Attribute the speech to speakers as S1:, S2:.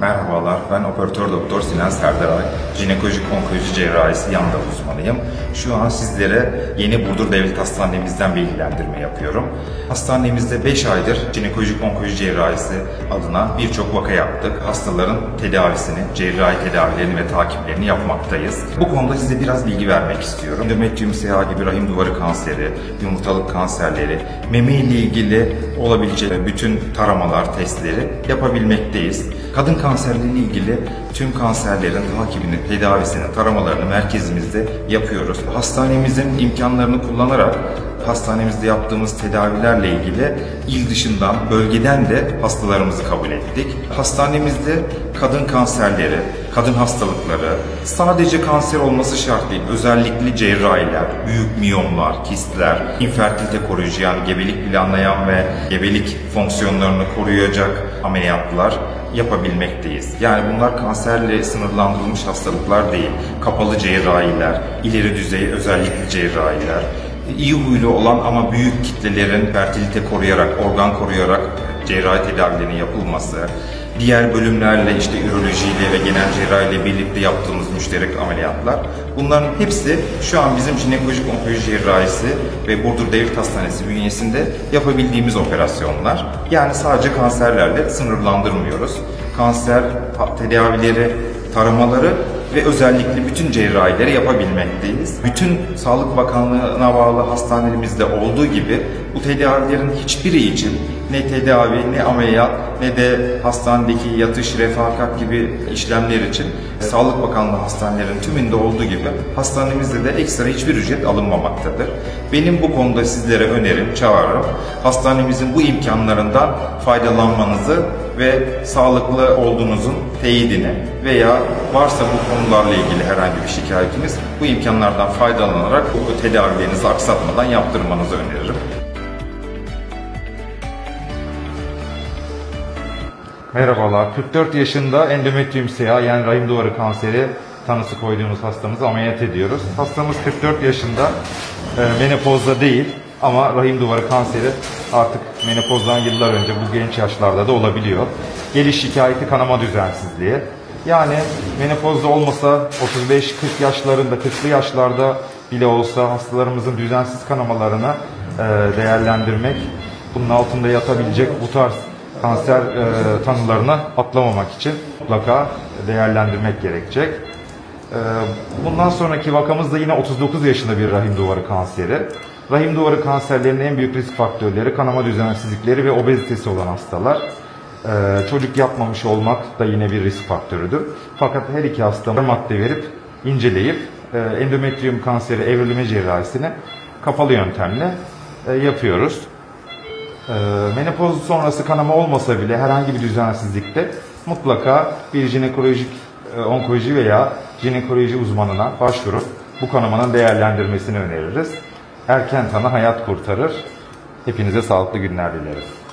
S1: Merhabalar, ben operatör doktor Sinan Serdaray. Jinekolojik onkoloji cerrahisi yan dal uzmanıyım. Şu an sizlere yeni Burdur Devlet Hastanemizden bilgilendirme yapıyorum. Hastanemizde 5 aydır jinekolojik onkoloji cerrahisi adına birçok vaka yaptık. Hastaların tedavisini, cerrahi tedavilerini ve takiplerini yapmaktayız. Bu konuda size biraz bilgi vermek istiyorum. Endometrium SH gibi rahim duvarı kanseri, yumurtalık kanserleri, meme ile ilgili olabilecek bütün taramalar, testleri yapabilmekteyiz. Kadın kanserleriyle ilgili tüm kanserlerin takibini, tedavisini, taramalarını merkezimizde yapıyoruz. Hastanemizin imkanlarını kullanarak hastanemizde yaptığımız tedavilerle ilgili il dışından, bölgeden de hastalarımızı kabul ettik. Hastanemizde kadın kanserleri, kadın hastalıkları, sadece kanser olması şart değil, özellikle cerrahiler, büyük miyomlar, kistler, infertilite koruyucu yani gebelik planlayan ve gebelik fonksiyonlarını koruyacak ameliyatlar yapabilmekteyiz. Yani bunlar kanserle sınırlandırılmış hastalıklar değil. Kapalı cerrahiler, ileri düzey özellikli cerrahiler, iyi huylu olan ama büyük kitlelerin fertilite koruyarak, organ koruyarak cerrahi tedavilerinin yapılması, diğer bölümlerle işte ürolojiyle ve genel cerrahiyle birlikte yaptığımız müşterek ameliyatlar. Bunların hepsi şu an bizim jinekolojik onkoloji cerrahisi ve Burdur Devlet Hastanesi bünyesinde yapabildiğimiz operasyonlar. Yani sadece kanserlerle sınırlandırmıyoruz. Kanser tedavileri, taramaları ve özellikle bütün cerrahileri yapabilmekteyiz. Bütün Sağlık Bakanlığı'na bağlı hastanelerimizde olduğu gibi bu tedavilerin hiçbiri için ne tedavi, ne ameliyat, ne de hastanedeki yatış, refakat gibi işlemler için Sağlık Bakanlığı hastanelerin tümünde olduğu gibi hastanemizde de ekstra hiçbir ücret alınmamaktadır. Benim bu konuda sizlere önerim, çağrım, hastanemizin bu imkanlarından faydalanmanızı ve sağlıklı olduğunuzun teyidini veya varsa bu konularla ilgili herhangi bir şikayetiniz bu imkanlardan faydalanarak bu tedavilerinizi aksatmadan yaptırmanızı öneririm.
S2: Merhabalar. 44 yaşında endometrium SEA yani rahim duvarı kanseri tanısı koyduğumuz hastamızı ameliyat ediyoruz. Hastamız 44 yaşında e, menopozda değil ama rahim duvarı kanseri artık menopozdan yıllar önce bu genç yaşlarda da olabiliyor. Geliş şikayeti kanama düzensizliği. Yani menopozda olmasa 35-40 yaşlarında, 40'lı yaşlarda bile olsa hastalarımızın düzensiz kanamalarını e, değerlendirmek, bunun altında yatabilecek bu tarz kanser e, tanılarını atlamamak için mutlaka değerlendirmek gerekecek. E, bundan sonraki vakamız da yine 39 yaşında bir rahim duvarı kanseri. Rahim duvarı kanserlerinin en büyük risk faktörleri kanama düzensizlikleri ve obezitesi olan hastalar. Ee, çocuk yapmamış olmak da yine bir risk faktörüdür. Fakat her iki hasta madde verip inceleyip e, endometrium kanseri evrilme cerrahisini kapalı yöntemle e, yapıyoruz. E, menopoz sonrası kanama olmasa bile herhangi bir düzensizlikte mutlaka bir jinekolojik e, onkoloji veya jinekoloji uzmanına başvurup bu kanamanın değerlendirmesini öneririz. Erken tanı hayat kurtarır. Hepinize sağlıklı günler dileriz.